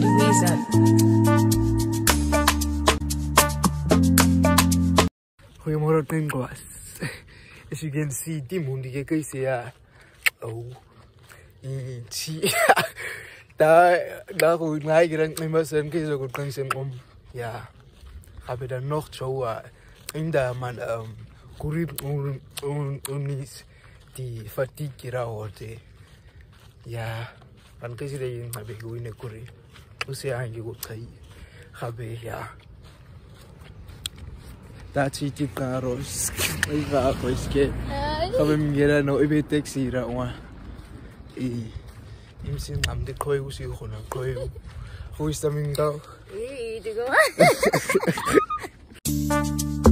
Louisa. Goeiemôre Pinkwas. As you can see, die mondige kay siya. Oh. Ichi. Da da ko ngai girang may masan kay so kung sen om. Ja. Habe dann noch Joa in der man um ocurrir un, un, un iets die fatigera wordt. Ja, want als je dat in hebt gewoon ocurrir, dus je dat je ook bij, hebben ja. Dat is iets anders. Ik ga pas kijken. Hebben we meer dan ooit een taxi raam? Ee, misschien gaan we koei dus hier gewoon koei. Hoe is dat minder? Dit is.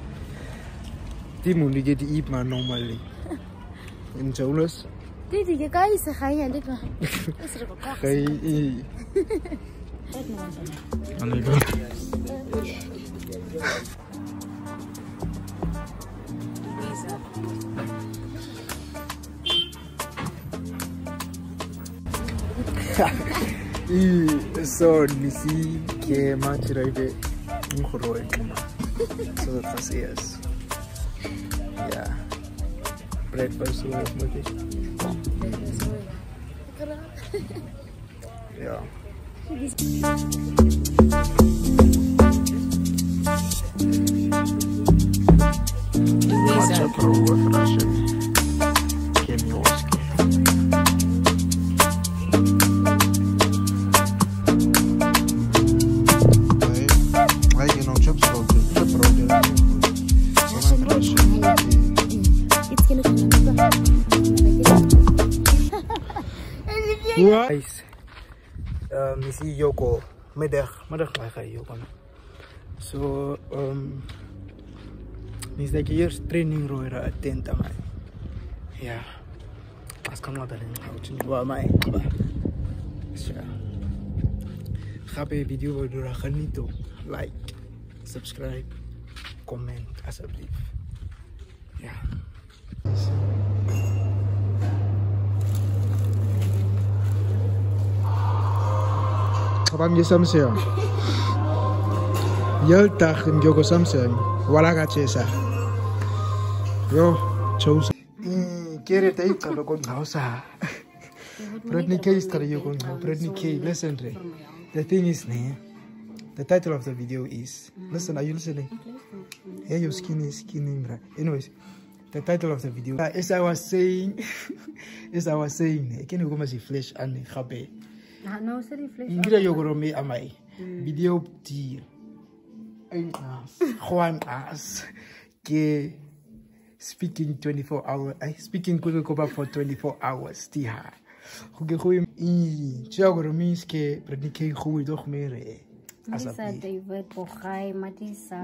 timun di jadi ipa normally. Insya Allah. Jadi dia kai sekaya dek lah. Kai. Ani ko. I so ni si ke ma chiraide un horror en coma. Eso es fácil. Yeah. Breakfast with me. Yeah. Louisa. Matcha pro Guys, um, misi Yoko, middag, middag maar ga Yoko. So, um, mis dat je eerst training roera attent aan mij. Ja, als kan maar daarin houden, waar mij. So, ga bij video worden genieten, like, subscribe, comment, alsjeblieft. Kabang Samsung. Yaltak ng Yoko Samsung. Wala ka chesa. Yo, chose. Kere tayo kalo kong hausa. Bradney K is tara yoko ng Bradney K. Listen. The thing is, ne, the title of the video is, listen, are you listening? Yeah, your skin is skinny, bra. Anyways, the title of the video, as I was saying, as I was saying, can you go flesh and happy? No, sorry, flesh. Ngira yogoro me amai. Mm. Video ti. Aingas. Juan as. Ke speaking 24 hours. I eh, speaking kuno kopa for 24 hours. Ti ha. Kuge kui i. Yogoro means ke predike kui doch mere. As eh, a Matisa pi. David Bokay, Matisa.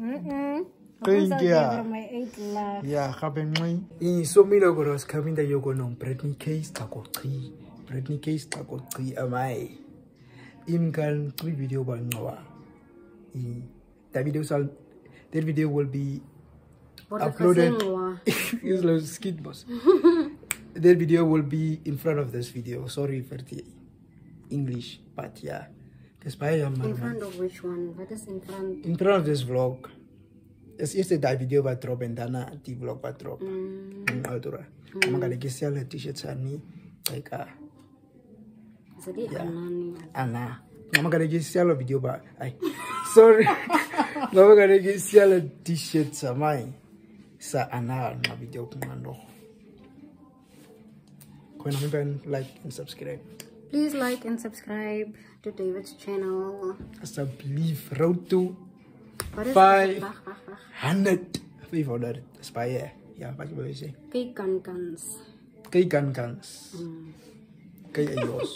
Mm-mm. Thank Ako sa you. David may eight laugh. Ya, kaben mai. I so mi logoros kaminda Britney case tako tri. Britney case tako tri amai. Im kan tri video ba ngawa. I that video sal that video will be uploaded. It's like skid boss. that video will be in front of this video. Sorry for the English, but yeah. Because by In front of which one? What is in front? in front of this vlog. Eerst dat video wat drop mm. en daarna die vlog wat drop. Ang mga legisya la t-shirt sa ni like Jadi anani. Ana. Ngama ka rekisa lo video ba. Ay. Sorry. Ngama ka rekisa lo t-shirt sa mai. Sa ana na video ko ngano. Kung like and subscribe. Please like and subscribe to David's channel. As I believe road to 5 100 500 is baie. Ja wat wil jy sê kykkankans kykkankans mm. kyk eios